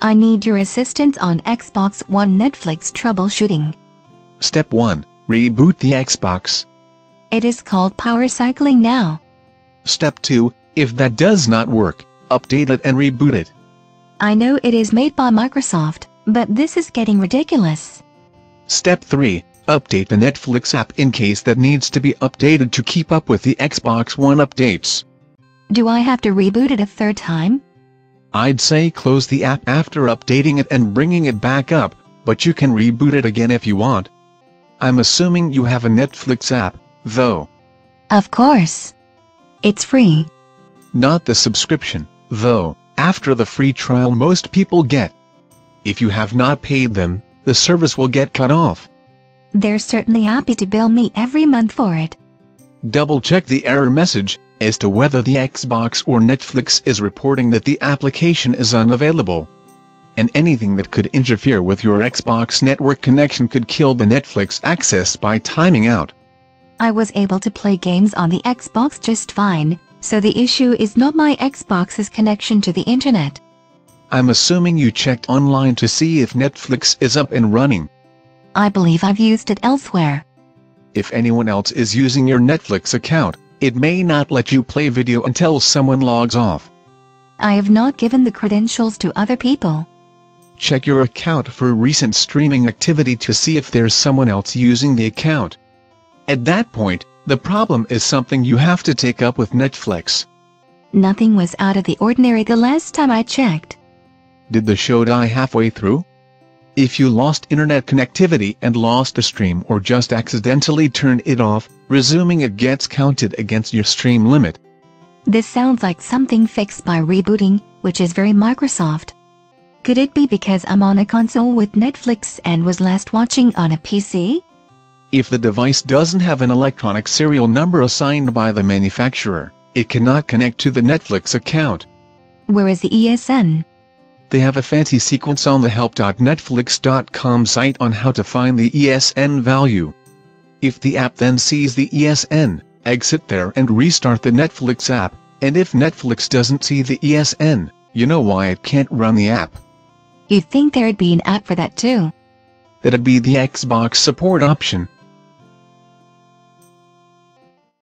I need your assistance on Xbox One Netflix troubleshooting. Step 1. Reboot the Xbox. It is called power cycling now. Step 2. If that does not work, update it and reboot it. I know it is made by Microsoft, but this is getting ridiculous. Step 3. Update the Netflix app in case that needs to be updated to keep up with the Xbox One updates. Do I have to reboot it a third time? I'd say close the app after updating it and bringing it back up, but you can reboot it again if you want. I'm assuming you have a Netflix app, though. Of course. It's free. Not the subscription, though, after the free trial most people get. If you have not paid them, the service will get cut off. They're certainly happy to bill me every month for it. Double check the error message as to whether the Xbox or Netflix is reporting that the application is unavailable. And anything that could interfere with your Xbox network connection could kill the Netflix access by timing out. I was able to play games on the Xbox just fine, so the issue is not my Xbox's connection to the internet. I'm assuming you checked online to see if Netflix is up and running. I believe I've used it elsewhere. If anyone else is using your Netflix account, it may not let you play video until someone logs off. I have not given the credentials to other people. Check your account for recent streaming activity to see if there's someone else using the account. At that point, the problem is something you have to take up with Netflix. Nothing was out of the ordinary the last time I checked. Did the show die halfway through? If you lost internet connectivity and lost the stream or just accidentally turned it off, resuming it gets counted against your stream limit. This sounds like something fixed by rebooting, which is very Microsoft. Could it be because I'm on a console with Netflix and was last watching on a PC? If the device doesn't have an electronic serial number assigned by the manufacturer, it cannot connect to the Netflix account. Where is the ESN? They have a fancy sequence on the help.netflix.com site on how to find the ESN value. If the app then sees the ESN, exit there and restart the Netflix app, and if Netflix doesn't see the ESN, you know why it can't run the app. You'd think there'd be an app for that too. That'd be the Xbox support option.